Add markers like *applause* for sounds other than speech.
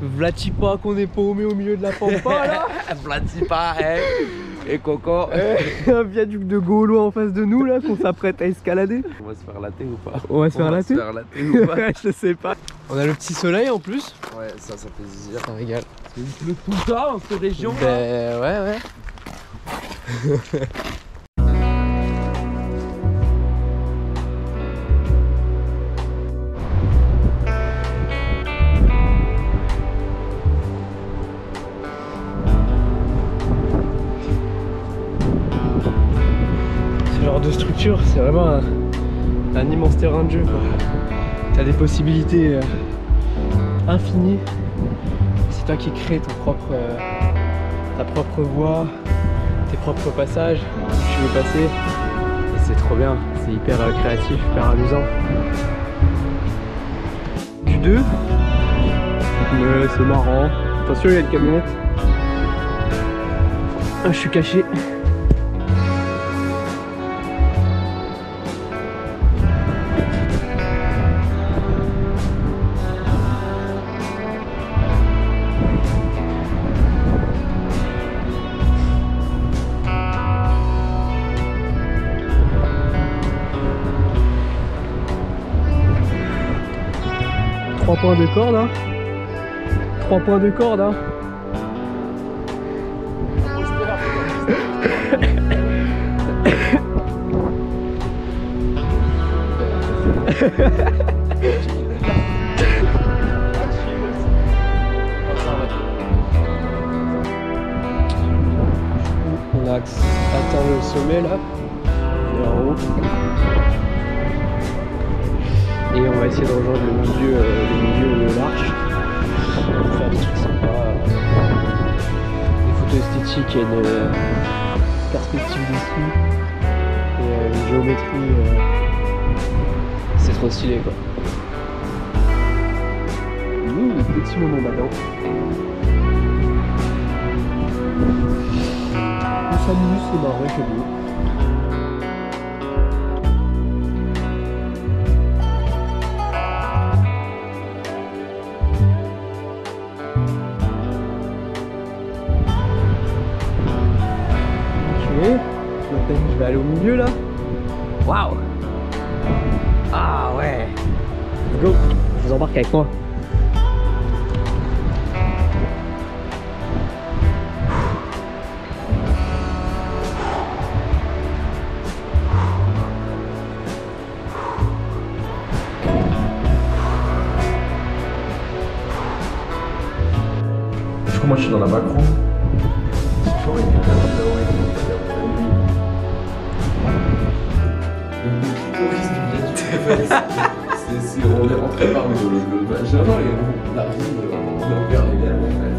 Vlati pas qu'on est paumé au milieu de la pampa là *laughs* Vlati pas, hein Et Coco Un viaduc de Gaulois en face de nous là qu'on s'apprête à escalader. On va se faire latter ou pas On va se faire On va latter se faire latter ou *laughs* pas Je sais pas. On a le petit soleil en plus. Ouais, ça, ça fait zizir. Ça régale. Pleut tout le temps dans cette région là Ben ouais ouais. *laughs* de structure, c'est vraiment un, immense terrain de jeu. quoi. T'as des possibilités euh, infinies. C'est toi qui crée ton propre, euh, ta propre voie, tes propres passages, tu veux passer. Et c'est trop bien, c'est hyper euh, créatif, hyper amusant. Du 2, mais c'est marrant. Attention, il y a une camionnette. Ah, je suis caché. Trois points de corde, hein. Trois points de corde, hein. On a atteint le sommet là, est en haut. Essayer de rejoindre le milieu, euh, le milieu de l'arche pour faire des trucs sympas. euh, des photos esthétiques et une euh, perspective dessus. Et une géométrie. c'est trop stylé quoi. Mmh, petit moment maintenant. On s'amuse, c'est marrant, c'est beau. Je vais aller au milieu là. Waouh Ah ouais go Je vous embarque avec moi. Moi je suis dans la macro. C'est, c'est, on est rentré par le, le, et on arrive, on en fait.